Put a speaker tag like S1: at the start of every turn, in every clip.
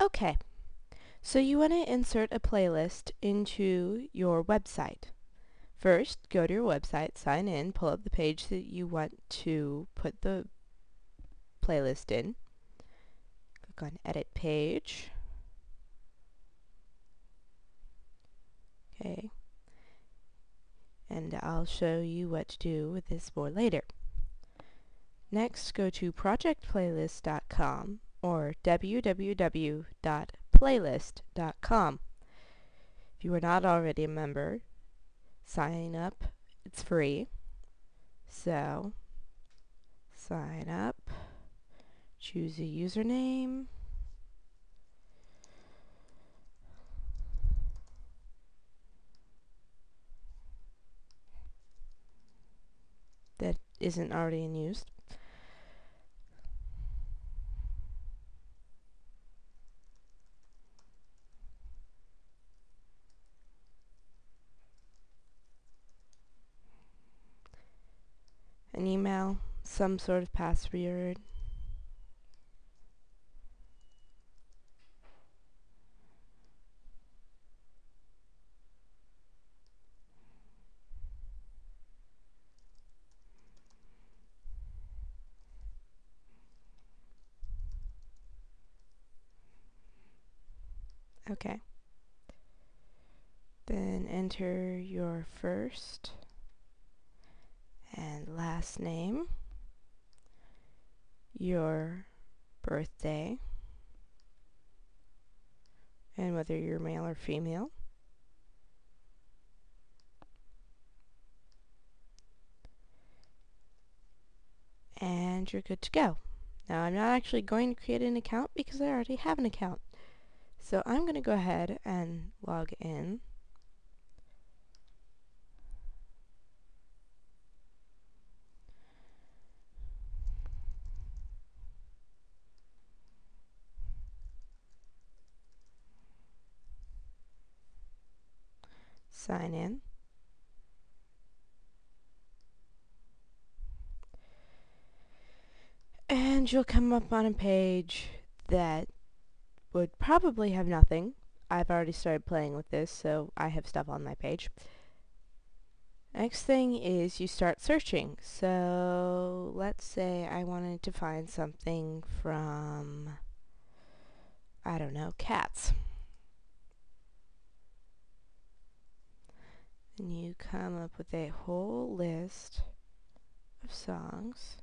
S1: Okay, so you want to insert a playlist into your website. First, go to your website, sign in, pull up the page that you want to put the playlist in. Click on Edit Page. Okay. And I'll show you what to do with this more later. Next, go to projectplaylist.com or www.playlist.com. If you are not already a member, sign up. It's free. So, sign up, choose a username, that isn't already in use. An email, some sort of password. Okay. Then enter your first and last name, your birthday, and whether you're male or female. And you're good to go. Now I'm not actually going to create an account because I already have an account. So I'm going to go ahead and log in. Sign in. And you'll come up on a page that would probably have nothing. I've already started playing with this, so I have stuff on my page. Next thing is you start searching. So let's say I wanted to find something from, I don't know, cats. And you come up with a whole list of songs.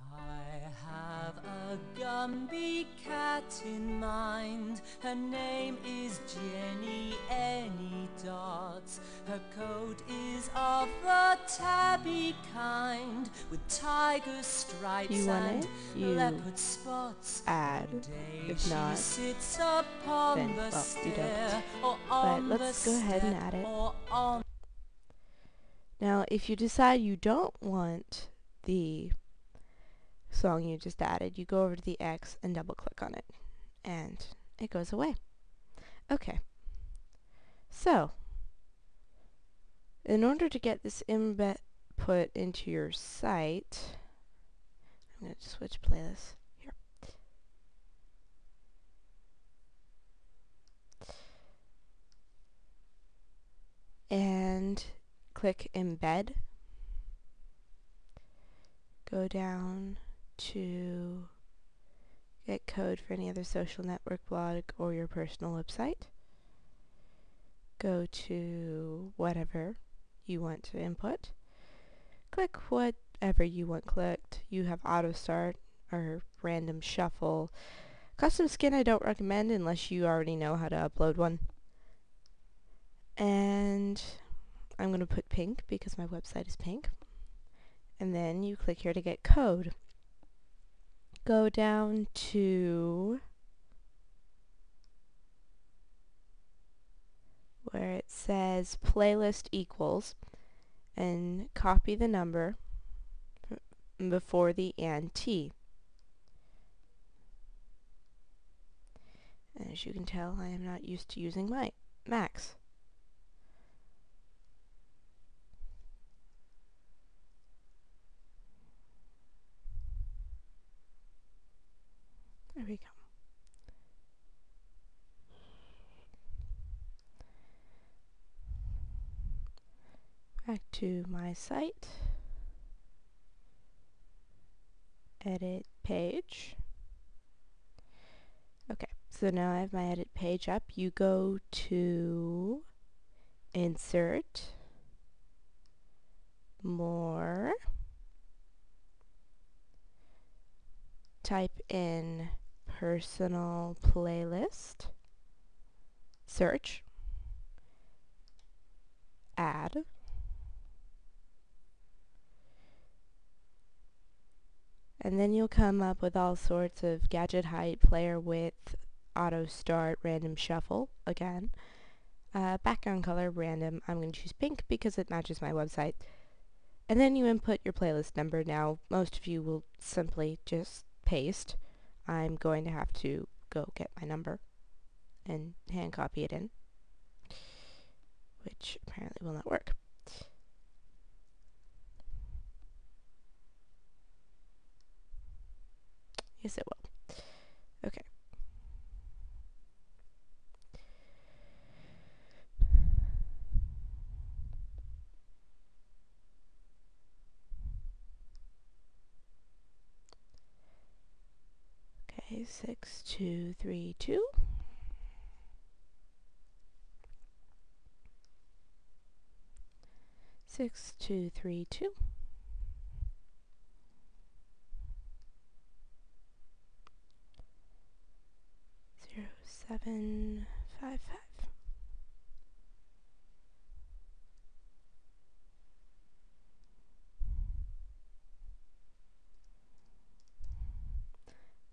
S2: I have a Gumbie cat in mind. Her name is Dots Her coat is of the tabby kind With tiger stripes and
S1: you
S2: leopard spots
S1: add. If not,
S2: sits upon
S1: then,
S2: the
S1: well, you don't. But let's go ahead and add it. Now, if you decide you don't want the song you just added, you go over to the X and double click on it, and it goes away. Okay. So, in order to get this embed put into your site, I'm going to switch playlists here. And click embed. Go down to get code for any other social network blog or your personal website. Go to whatever you want to input. Click whatever you want clicked. You have auto start or random shuffle. Custom skin I don't recommend unless you already know how to upload one. And I'm going to put pink because my website is pink. And then you click here to get code. Go down to where it says playlist equals and copy the number before the and T. As you can tell, I am not used to using my Macs. Back to my site, edit page. Okay, so now I have my edit page up. You go to insert, more, type in personal playlist, search, add, and then you'll come up with all sorts of gadget height, player width, auto start, random shuffle, again. Uh, background color, random. I'm going to choose pink because it matches my website. And then you input your playlist number. Now, most of you will simply just paste. I'm going to have to go get my number and hand copy it in, which apparently will not work. Yes, it will. Okay. Okay, six, two, three, two. Six, two, three, two. Zero, seven, five, five.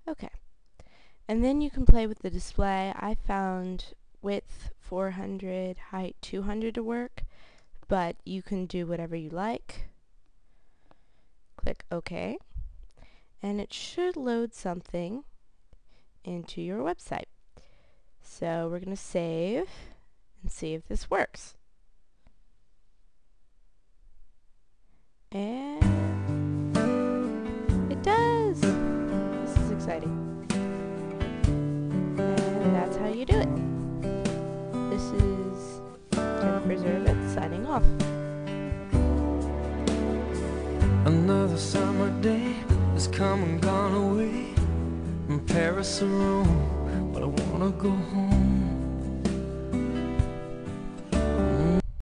S1: Okay. And then you can play with the display. I found width 400, height 200 to work, but you can do whatever you like. Click OK. And it should load something into your website. So we're going to save and see if this works.
S3: Another summer day has come and gone away. From Paris or Rome, but I wanna go home